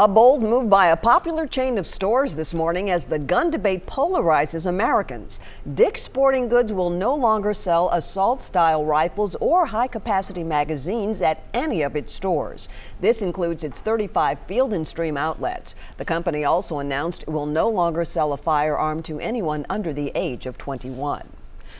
A bold move by a popular chain of stores this morning as the gun debate polarizes Americans. Dick's Sporting Goods will no longer sell assault style rifles or high capacity magazines at any of its stores. This includes its 35 field and stream outlets. The company also announced it will no longer sell a firearm to anyone under the age of 21.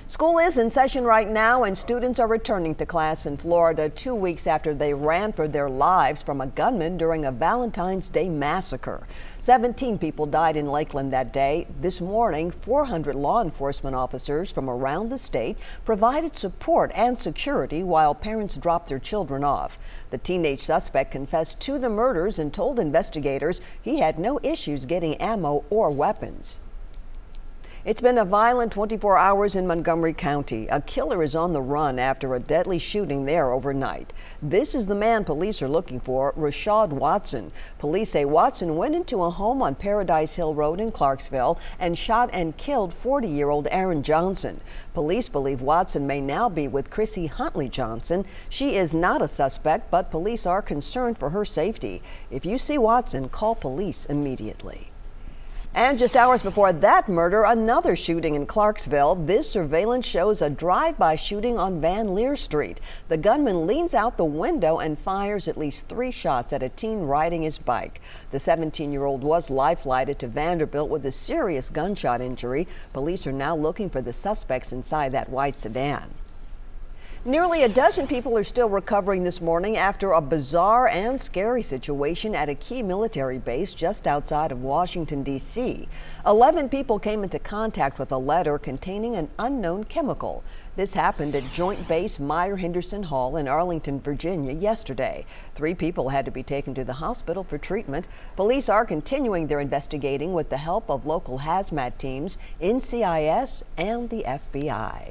School is in session right now and students are returning to class in Florida two weeks after they ran for their lives from a gunman during a Valentine's Day massacre. 17 people died in Lakeland that day. This morning, 400 law enforcement officers from around the state provided support and security while parents dropped their children off. The teenage suspect confessed to the murders and told investigators he had no issues getting ammo or weapons. It's been a violent 24 hours in Montgomery County. A killer is on the run after a deadly shooting there overnight. This is the man police are looking for, Rashad Watson. Police say Watson went into a home on Paradise Hill Road in Clarksville and shot and killed 40 year old Aaron Johnson. Police believe Watson may now be with Chrissy Huntley Johnson. She is not a suspect, but police are concerned for her safety. If you see Watson, call police immediately. And just hours before that murder, another shooting in Clarksville. This surveillance shows a drive-by shooting on Van Leer Street. The gunman leans out the window and fires at least three shots at a teen riding his bike. The 17-year-old was life-flighted to Vanderbilt with a serious gunshot injury. Police are now looking for the suspects inside that white sedan. Nearly a dozen people are still recovering this morning after a bizarre and scary situation at a key military base just outside of Washington, D.C. Eleven people came into contact with a letter containing an unknown chemical. This happened at Joint Base Myer Henderson Hall in Arlington, Virginia yesterday. Three people had to be taken to the hospital for treatment. Police are continuing their investigating with the help of local hazmat teams, NCIS, and the FBI.